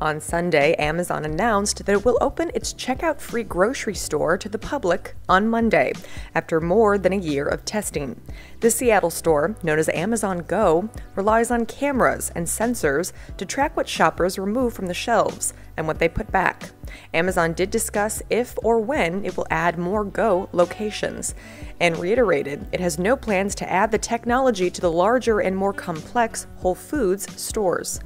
On Sunday, Amazon announced that it will open its checkout free grocery store to the public on Monday, after more than a year of testing. The Seattle store, known as Amazon Go, relies on cameras and sensors to track what shoppers remove from the shelves and what they put back. Amazon did discuss if or when it will add more Go locations and reiterated it has no plans to add the technology to the larger and more complex Whole Foods stores.